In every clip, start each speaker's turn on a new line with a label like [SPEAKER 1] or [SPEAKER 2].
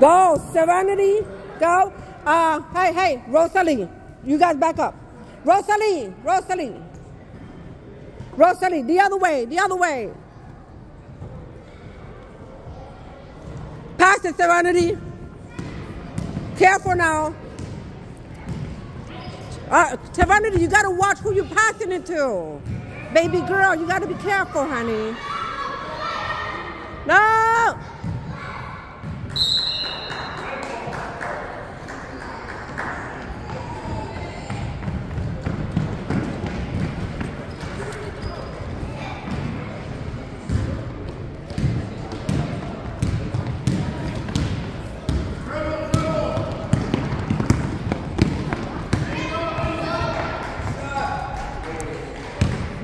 [SPEAKER 1] Go, Serenity. Go. Uh, hey, hey, Rosalie. You guys back up. Rosalie, Rosalie. Rosalie, the other way, the other way. Pass it, Serenity. Careful now. Uh, Serenity, you gotta watch who you're passing it to. Baby girl, you gotta be careful, honey. No!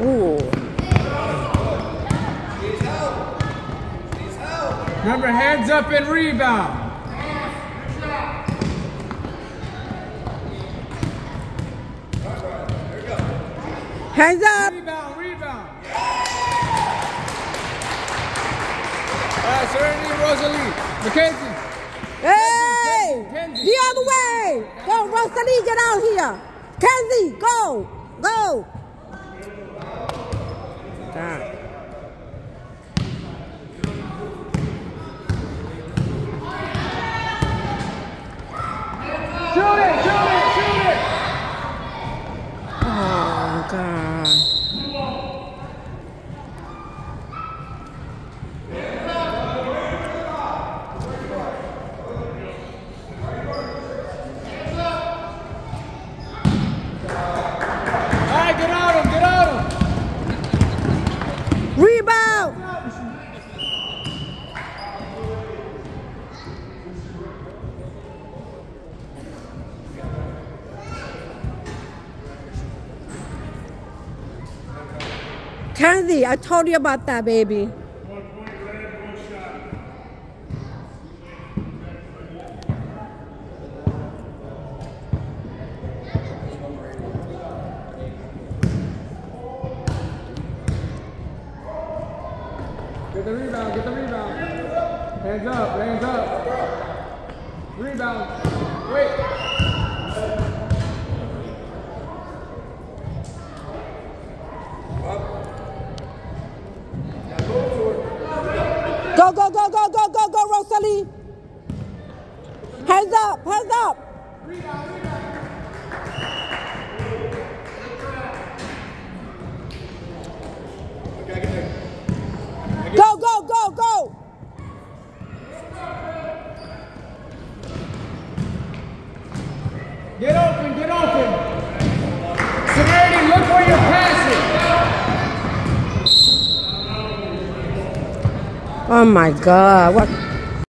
[SPEAKER 1] Ooh.
[SPEAKER 2] Remember, hands up and rebound.
[SPEAKER 1] Hands up.
[SPEAKER 2] Rebound, rebound. All right, Serenity, Rosalie, Mackenzie.
[SPEAKER 1] Hey!
[SPEAKER 2] Kenzie.
[SPEAKER 1] The other way! Go, Rosalie, get out here! Kenzie, go! Go! Damn.
[SPEAKER 2] Shoot it, shoot it, shoot it.
[SPEAKER 1] Ah, oh, God.
[SPEAKER 2] All right, get out him, get out him.
[SPEAKER 1] Rebound! Kenzie, I told you about that, baby.
[SPEAKER 2] Get the rebound, get the rebound. Hands up, hands up. Rebound. Wait.
[SPEAKER 1] Go, go, go, go, go, go, go, Rosalie. Hands up, hands up. Go, go, go, go.
[SPEAKER 2] Get open, get open. Serenity, look where you're passing.
[SPEAKER 1] Oh Oh my God, what?